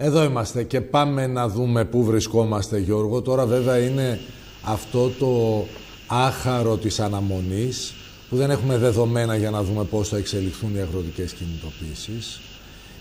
Εδώ είμαστε και πάμε να δούμε πού βρισκόμαστε Γιώργο. Τώρα βέβαια είναι αυτό το άχαρο της αναμονής που δεν έχουμε δεδομένα για να δούμε πώς θα εξελιχθούν οι αγροτικές κινητοποίησεις.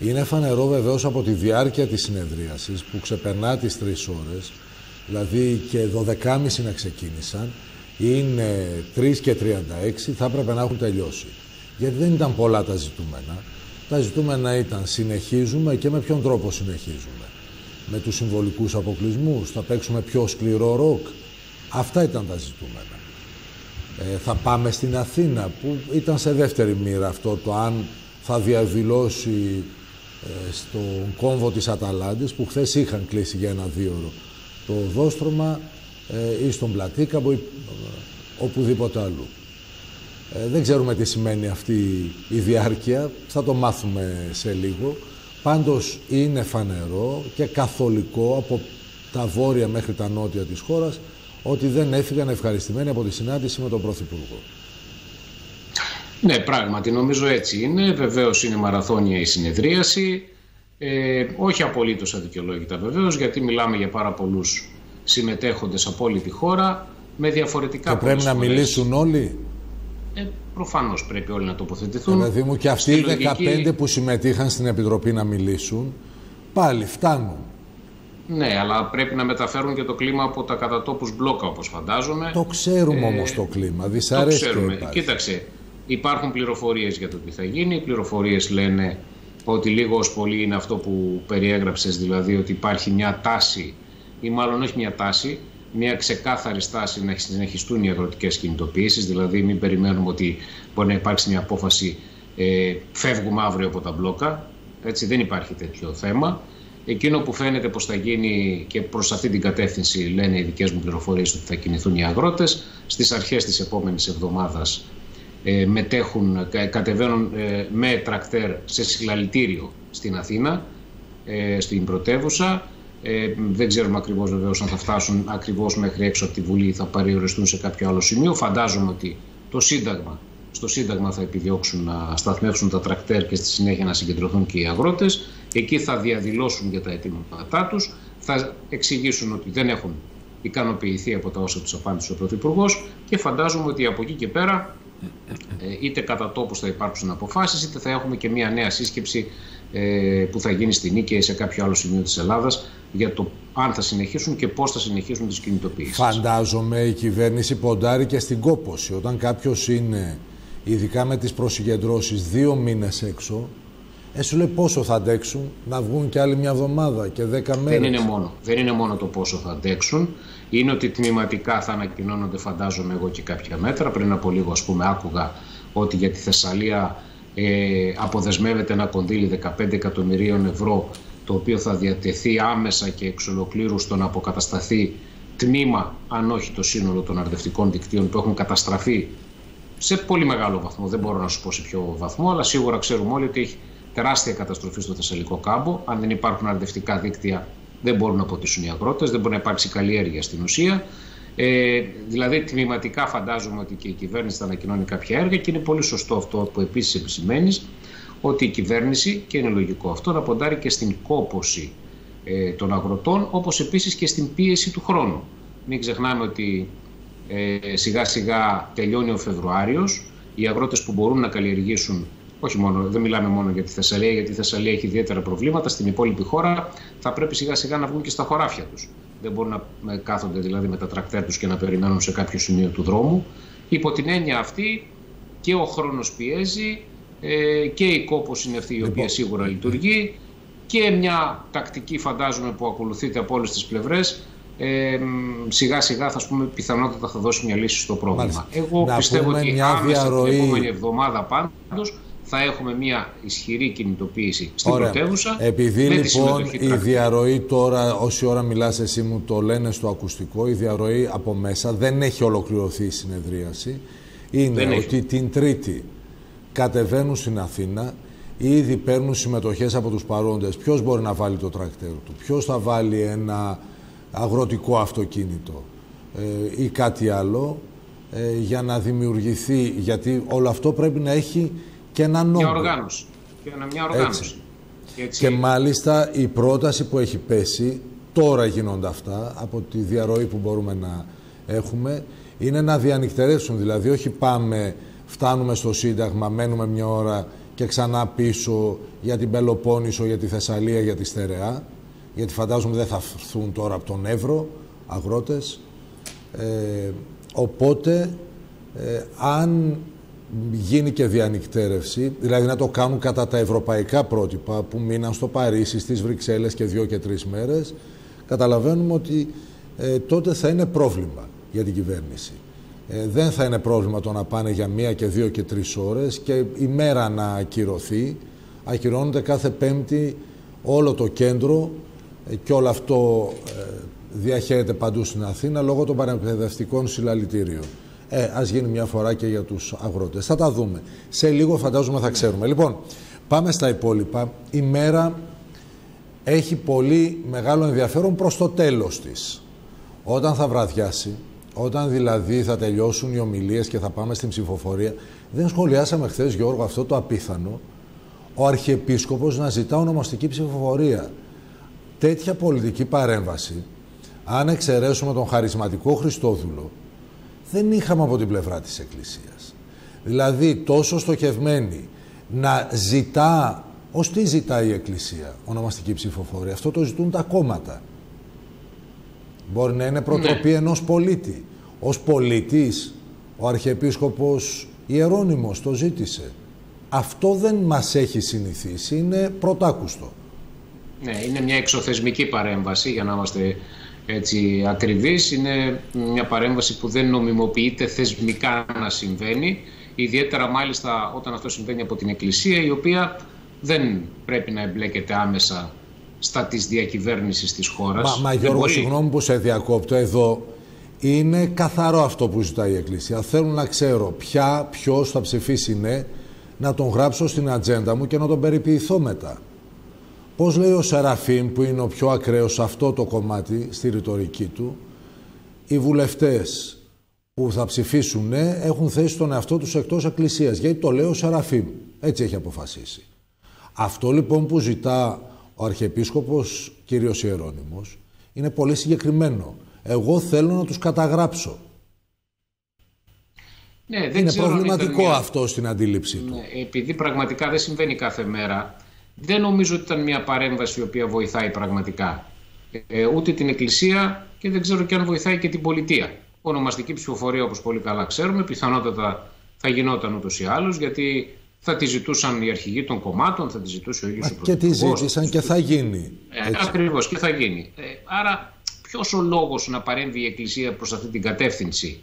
Είναι φανερό βεβαίως από τη διάρκεια της συνεδρίασης που ξεπερνά τις τρεις ώρες, δηλαδή και 12.30 να ξεκίνησαν, είναι 3 και 36, θα έπρεπε να έχουν τελειώσει. Γιατί δεν ήταν πολλά τα ζητούμενα. Τα ζητούμενα ήταν συνεχίζουμε και με ποιον τρόπο συνεχίζουμε. Με τους συμβολικούς αποκλεισμούς, θα παίξουμε πιο σκληρό ροκ. Αυτά ήταν τα ζητούμενα. Ε, θα πάμε στην Αθήνα που ήταν σε δεύτερη μοίρα αυτό το αν θα διαδηλώσει ε, στον κόμβο της Αταλάντης που χθες είχαν κλείσει για ένα δύο το δόστρωμα ε, ή στον Πλατήκαμπο ή ε, οπουδήποτε αλλού. Ε, δεν ξέρουμε τι σημαίνει αυτή η διάρκεια, θα το μάθουμε σε λίγο. Πάντως είναι φανερό και καθολικό από τα βόρεια μέχρι τα νότια της χώρας ότι δεν έφυγαν ευχαριστημένοι από τη συνάντηση με τον Πρωθυπουργό. Ναι, πράγματι, νομίζω έτσι είναι. Βεβαίως είναι μαραθώνια η συνεδρίαση. Ε, όχι απολύτως αδικαιολόγητα βεβαίως, γιατί μιλάμε για πάρα πολλούς συμμετέχοντες από όλη τη χώρα με διαφορετικά Και πρέπει να μιλήσουν όλοι; Ε, προφανώς πρέπει όλοι να τοποθετηθούν. Δηλαδή μου και αυτοί οι 15 που συμμετείχαν στην Επιτροπή να μιλήσουν, πάλι φτάνουν. Ναι, αλλά πρέπει να μεταφέρουν και το κλίμα από τα κατατόπους μπλόκα όπως φαντάζομαι. Το ξέρουμε ε, όμως το κλίμα, δυσαρέσκεια Το ξέρουμε. Κοίταξε, υπάρχουν πληροφορίες για το τι θα γίνει. Οι πληροφορίες λένε ότι λίγο ως πολύ είναι αυτό που περιέγραψες, δηλαδή ότι υπάρχει μια τάση ή μάλλον όχι μια τάση, μια ξεκάθαρη στάση να συνεχιστούν οι αγροτικές κινητοποιήσεις. Δηλαδή, μην περιμένουμε ότι μπορεί να υπάρξει μια απόφαση ε, φεύγουμε αύριο από τα μπλόκα. Έτσι, δεν υπάρχει τέτοιο θέμα. Εκείνο που φαίνεται πως θα γίνει και προς αυτή την κατεύθυνση λένε οι δικές μου πληροφορίες ότι θα κινηθούν οι αγρότες. Στις αρχές της επόμενης εβδομάδας ε, μετέχουν, κατεβαίνουν ε, με τρακτέρ σε συλλαλητήριο στην Αθήνα, ε, στην πρωτεύουσα. Ε, δεν ξέρουμε ακριβώς βεβαίως αν θα φτάσουν ακριβώς μέχρι έξω από τη Βουλή ή θα παριοριστούν σε κάποιο άλλο σημείο. Φαντάζομαι ότι το Σύνταγμα, στο Σύνταγμα θα επιδιώξουν να σταθμεύσουν τα τρακτέρ και στη συνέχεια να συγκεντρωθούν και οι αγρότες. Εκεί θα διαδηλώσουν για τα αιτήματά τους, θα εξηγήσουν ότι δεν έχουν ικανοποιηθεί από τα όσα τους απάντησε ο Πρωθυπουργός και φαντάζομαι ότι από εκεί και πέρα ε, είτε κατά τόπους θα υπάρξουν αποφάσεις είτε θα έχουμε και μια νέα σύσκεψη ε, που θα γίνει στη Νίκη ή σε κάποιο άλλο σημείο της Ελλάδας για το αν θα συνεχίσουν και πώς θα συνεχίσουν τις κινητοποιήσεις. Φαντάζομαι η κυβέρνηση ποντάρει και στην κόποση. Όταν κάποιος είναι, ειδικά με τις προσυγκεντρώσεις, δύο μήνες έξω, ε, σου λέει πόσο θα αντέξουν να βγουν και άλλη μια εβδομάδα και δέκα μέρες. Δεν είναι μόνο, δεν είναι μόνο το πόσο θα αντέξουν. Είναι ότι τμηματικά θα ανακοινώνονται, φαντάζομαι εγώ, και κάποια μέτρα. Πριν από λίγο, ας πούμε, άκουγα ότι για τη Θεσσαλία ε, αποδεσμεύεται ένα κονδύλι 15 εκατομμυρίων ευρώ το οποίο θα διατεθεί άμεσα και εξ ολοκλήρου στο να αποκατασταθεί τμήμα, αν όχι το σύνολο των αρδευτικών δικτύων που έχουν καταστραφεί σε πολύ μεγάλο βαθμό. Δεν μπορώ να σου πω σε ποιο βαθμό, αλλά σίγουρα ξέρουμε όλοι ότι έχει τεράστια καταστροφή στο Θεσσαλικό κάμπο. Αν δεν υπάρχουν αρδευτικά δίκτυα, δεν μπορούν να ποτίσουν οι αγρότες, δεν μπορεί να υπάρξει καλλιέργεια στην ουσία. Ε, δηλαδή, τμηματικά φαντάζομαι ότι και η κυβέρνηση θα ανακοινώνει κάποια έργα και είναι πολύ σωστό αυτό που επίσης επισημαίνεις, ότι η κυβέρνηση, και είναι λογικό αυτό, να ποντάρει και στην κόποση ε, των αγροτών, όπως επίσης και στην πίεση του χρόνου. Μην ξεχνάμε ότι ε, σιγά σιγά τελειώνει ο Φεβρουάριος. Οι αγρότες που μπορούν να καλλιεργήσουν όχι μόνο, δεν μιλάμε μόνο για τη Θεσσαλία, γιατί η Θεσσαλία έχει ιδιαίτερα προβλήματα. Στην υπόλοιπη χώρα θα πρέπει σιγά σιγά να βγουν και στα χωράφια τους. Δεν μπορούν να κάθονται δηλαδή με τα τρακτέρ τους και να περιμένουν σε κάποιο σημείο του δρόμου. Υπό την έννοια αυτή και ο χρόνος πιέζει ε, και η κόπος είναι αυτή η οποία λοιπόν. σίγουρα λειτουργεί και μια τακτική φαντάζομαι που ακολουθείται από όλες τις πλευρές ε, σιγά σιγά θα πούμε πιθανότατα θα δώσει μια λύση στο πρόβλημα. Εγώ πιστεύω ότι μια άμεσα διαρροή... την επόμενη εβδομάδα πάντως θα έχουμε μια ισχυρή κινητοποίηση στην Ωραία. πρωτεύουσα. Επειδή λοιπόν η διαρροή τώρα, όση ώρα μιλάς εσύ μου το λένε στο ακουστικό, η διαρροή από μέσα δεν έχει ολοκληρωθεί η συνεδρίαση. Είναι ότι την Τρίτη κατεβαίνουν στην Αθήνα, ήδη παίρνουν συμμετοχές από τους παρόντες. Ποιος μπορεί να βάλει το τρακτέρ του, ποιος θα βάλει ένα αγροτικό αυτοκίνητο ε, ή κάτι άλλο ε, για να δημιουργηθεί, γιατί όλο αυτό πρέπει να έχει και ένα νόμο. Μια οργάνωση. Και μια οργάνωση. Και μάλιστα η πρόταση που έχει πέσει, τώρα γίνονται αυτά, από τη διαρροή που μπορούμε να έχουμε, είναι να διανυκτερεύσουν. Δηλαδή, όχι πάμε, φτάνουμε στο Σύνταγμα, μένουμε μια ώρα και ξανά πίσω για την Πελοπόννησο, για τη Θεσσαλία, για τη Στερεά, γιατί φαντάζομαι δεν θα έρθουν τώρα από τον Εύρο αγρότες. Ε, οπότε, ε, αν γίνει και διανυκτέρευση, δηλαδή να το κάνουν κατά τα ευρωπαϊκά πρότυπα που μείναν στο Παρίσι, στις Βρυξέλλες και δύο και τρεις μέρες, καταλαβαίνουμε ότι ε, τότε θα είναι πρόβλημα για την κυβέρνηση. Ε, δεν θα είναι πρόβλημα το να πάνε για μία και δύο και τρεις ώρες και η μέρα να ακυρωθεί. Ακυρώνεται κάθε πέμπτη όλο το κέντρο ε, και όλο αυτό ε, διαχέεται παντού στην Αθήνα λόγω των παρεμπαιδευτικών συλλαλητήριων. Ε, ας γίνει μια φορά και για τους αγρότες. Θα τα δούμε. Σε λίγο φαντάζομαι θα ξέρουμε. Λοιπόν, πάμε στα υπόλοιπα. Η μέρα έχει πολύ μεγάλο ενδιαφέρον προς το τέλος της. Όταν θα βραδιάσει, όταν δηλαδή θα τελειώσουν οι ομιλίες και θα πάμε στην ψηφοφορία, δεν σχολιάσαμε χθες Γιώργο αυτό το απίθανο, ο Αρχιεπίσκοπος να ζητά ονομαστική ψηφοφορία. Τέτοια πολιτική παρέμβαση, αν εξαιρέσουμε τον χαρισματικό Χριστόδουλο, δεν είχαμε από την πλευρά της Εκκλησίας. Δηλαδή τόσο στοχευμένη να ζητά, ως τι ζητάει η Εκκλησία, ονομαστική ψηφοφορία. Αυτό το ζητούν τα κόμματα. Μπορεί να είναι προτροπή ναι. ενός πολίτη. Ως πολίτης, ο Αρχιεπίσκοπος Ιερώνυμος το ζήτησε. Αυτό δεν μας έχει συνηθίσει, είναι πρωτάκουστο. Ναι, είναι μια εξωθεσμική παρέμβαση για να είμαστε έτσι ακριβής. Είναι μια παρέμβαση που δεν νομιμοποιείται θεσμικά να συμβαίνει. Ιδιαίτερα μάλιστα όταν αυτό συμβαίνει από την Εκκλησία η οποία δεν πρέπει να εμπλέκεται άμεσα στα της διακυβέρνησης της χώρας. Μα, μα Γιώργο, μπορεί... συγγνώμη που σε διακόπτω εδώ. Είναι καθαρό αυτό που ζητάει η Εκκλησία. Θέλω να ξέρω ποια, ποιος θα ψηφίσει ναι, να τον γράψω στην ατζέντα μου και να τον περιποιηθώ μετά. Πώς λέει ο Σεραφείμ που είναι ο πιο ακραίος σε αυτό το κομμάτι, στη ρητορική του, οι βουλευτές που θα ψηφίσουν ναι έχουν θέσει τον εαυτό τους εκτός εκκλησίας. Γιατί το λέει ο Σεραφείμ. Έτσι έχει αποφασίσει. Αυτό λοιπόν που ζητά ο Αρχιεπίσκοπος κύριος Ιερώνυμος είναι πολύ συγκεκριμένο. Εγώ θέλω να τους καταγράψω. Ναι, δεν είναι προβληματικό αυτό στην αντίληψή του. Ναι, επειδή πραγματικά δεν συμβαίνει κάθε μέρα, δεν νομίζω ότι ήταν μια παρέμβαση η οποία βοηθάει πραγματικά ε, ούτε την Εκκλησία και δεν ξέρω και αν βοηθάει και την πολιτεία. Ονομαστική ψηφοφορία, όπως πολύ καλά ξέρουμε, πιθανότατα θα γινόταν ούτως ή άλλως, γιατί θα τη ζητούσαν οι αρχηγοί των κομμάτων, θα τη ζητούσε ο ίδιος ο Και τη ζήτησαν και θα γίνει. Ε, Ακριβώς και θα γίνει. Ε, άρα, ποιος ο λόγος να παρέμβει η Εκκλησία προς αυτή την κατεύθυνση;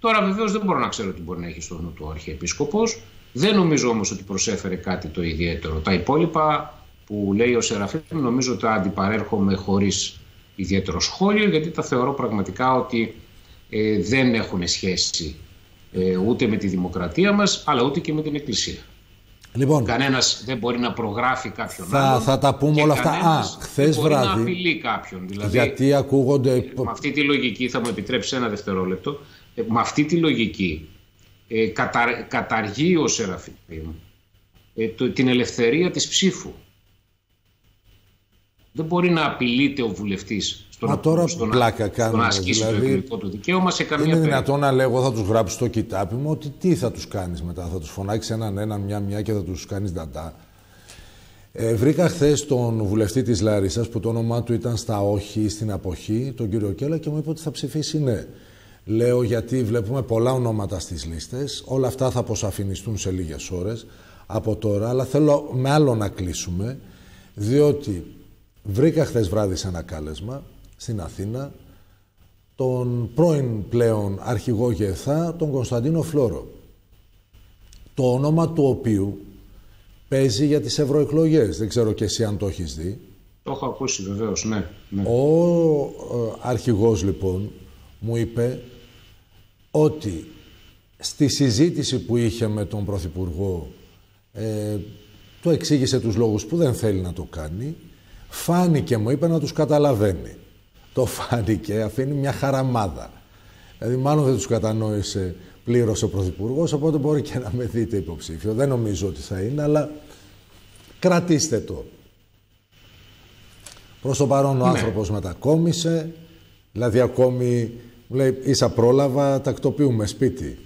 Τώρα, βεβαίως, δεν μπορώ να ξέρω τι μπορεί να έχει στο νου του Αρχιεπίσκοπος. Δεν νομίζω όμως ότι προσέφερε κάτι το ιδιαίτερο. Τα υπόλοιπα που λέει ο Σεραφείμ νομίζω τα αντιπαρέρχομαι χωρίς ιδιαίτερο σχόλιο γιατί τα θεωρώ πραγματικά ότι ε, δεν έχουν σχέση ε, ούτε με τη δημοκρατία μας αλλά ούτε και με την Εκκλησία. Λοιπόν, Κανένας δεν μπορεί να προγράφει κάποιον θα, άλλον. Θα τα πούμε όλα αυτά. Α, χθες βράδυ. να απειλεί κάποιον. Δηλαδή, γιατί ακούγονται. Με αυτή τη λογική, θα μου επιτρέψεις ένα δευτερόλεπτο. Ε, με αυτή τη λογική ε, καταργεί ο Σεραφείμ ε, την ελευθερία της ψήφου. Δεν μπορεί να απειλείται ο βουλευτής στον, Μα τώρα στον, πλάκα κάνουμε, να ασκήσει δηλαδή, το εκλογικό του δικαίωμα σε καμία Είναι δυνατόν να λέγω θα τους γράψει το κοιτάπι μου ότι τι θα τους κάνεις μετά. Θα τους φωνάξεις έναν έναν μια-μια και θα τους κάνεις νταντά. Ε, βρήκα χθες τον βουλευτή της Λάρισας που το όνομά του ήταν στα όχι, στην αποχή, τον κύριο Κέλλα και μου είπε ότι θα ψηφίσει ναι. Λέω γιατί βλέπουμε πολλά ονόματα στις λίστες, όλα αυτά θα αποσαφινιστούν σε λίγες ώρες από τώρα, αλλά θέλω με άλλο να κλείσουμε, διότι βρήκα χθες βράδυ σε ένα κάλεσμα στην Αθήνα τον πρώην πλέον αρχηγό ΓΕΘΑ, τον Κωνσταντίνο Φλόρο, το όνομα του οποίου παίζει για τις ευρωεκλογές. Δεν ξέρω και εσύ αν το έχεις δει. Το έχω ακούσει βεβαίως, ναι. ναι. Ο ε, αρχηγός λοιπόν μου είπε ότι στη συζήτηση που είχε με τον Πρωθυπουργό ε, του εξήγησε τους λόγους που δεν θέλει να το κάνει φάνηκε μου είπε να τους καταλαβαίνει. Το φάνηκε αφήνει μια χαραμάδα. Δηλαδή μάλλον δεν τους κατανόησε πλήρως ο Πρωθυπουργός οπότε μπορεί και να με δείτε υποψήφιο. Δεν νομίζω ότι θα είναι αλλά κρατήστε το. Προς το παρόν ο ναι. άνθρωπος μετακόμισε, δηλαδή ακόμη μου λέει ίσα πρόλαβα, τακτοποιούμε σπίτι.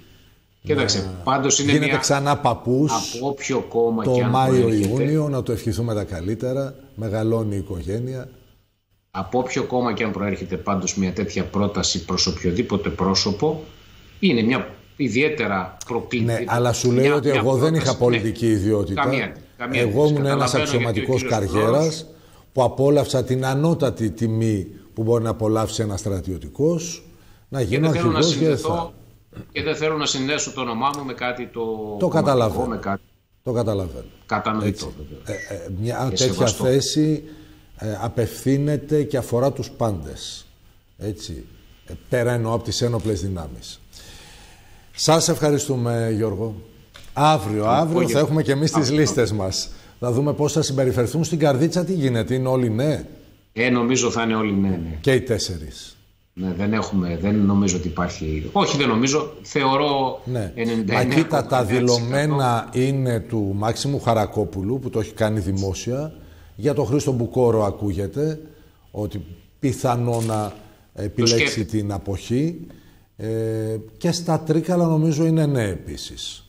Κοίταξε, να... πάντως είναι Γίνεται μια... ξανά παππούς από όποιο κόμμα το και αν Μάιο-Ιούνιο, να το ευχηθούμε τα καλύτερα, μεγαλώνει η οικογένεια. Από όποιο κόμμα και αν προέρχεται πάντως μια τέτοια πρόταση προς οποιοδήποτε πρόσωπο, είναι μια ιδιαίτερα προκλητική. Ναι, αλλά σου λέει ότι εγώ δεν είχα ναι. πολιτική ιδιότητα. Καμία, καμία εγώ ήμουν ένας αξιωματικός καριέρας που απόλαυσα την ανώτατη τιμή που μπορεί να απολαύσει ένα στρατιωτικός να γίνω αρχηγός και θα... Και δεν θέλω να συνδέσω το όνομά μου με κάτι το. Το καταλαβαίνω. Με κάτι... Το καταλαβαίνω. Κατανοητό. Ε, ε, μια τέτοια θέση ε, απευθύνεται και αφορά τους πάντες. Έτσι. Ε, πέρα εννοώ από τις ένοπλες δυνάμεις. Σας ευχαριστούμε Γιώργο. Αύριο, αύριο θα έχουμε και εμείς τις λίστες μας. Θα δούμε πώς θα συμπεριφερθούν στην καρδίτσα. Τι γίνεται, είναι όλοι ναι; Ε, νομίζω θα είναι όλοι ναι, ναι. Και οι τέσσερις. Ναι, δεν, έχουμε, δεν νομίζω ότι υπάρχει. Όχι, δεν νομίζω. Θεωρώ ναι. 99. Μα κοίτα, τα δηλωμένα είναι του Μάξιμου Χαρακόπουλου που το έχει κάνει δημόσια. Για τον Χρήστο Μπουκόρο ακούγεται ότι πιθανό να επιλέξει την αποχή. Ε, και στα Τρίκαλα νομίζω είναι ναι επίσης.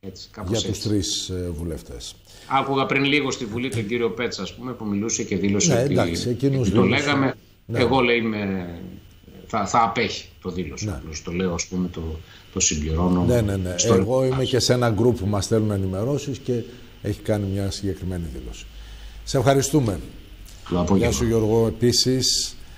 Έτσι, για τους τρεις ε, βουλευτές. Άκουγα πριν λίγο στη Βουλή τον κύριο Πέτσα, ας πούμε, που μιλούσε και δήλωσε ναι, ότι, εντάξει, το λέγαμε. Ναι. Εγώ λέει με, θα, θα απέχει το δήλωσε. Ναι. Το λέω, ας πούμε, το, το συμπληρώνω. Ναι, ναι, ναι. Εγώ είμαι και σε ένα γκρουπ που μας στέλνουν ενημερώσεις και έχει κάνει μια συγκεκριμένη δήλωση. Σε ευχαριστούμε. Γεια σου Γιώργο επίσης.